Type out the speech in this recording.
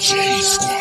J Squad.